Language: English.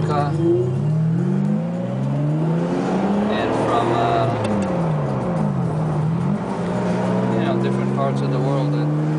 America and from uh, you know different parts of the world.